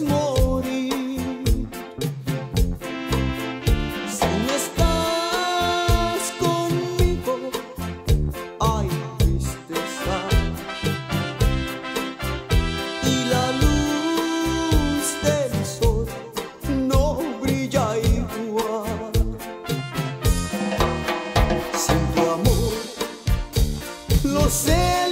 morir. Si no estás conmigo, hay tristeza. Y la luz del sol no brilla igual. Sin tu amor, lo sé.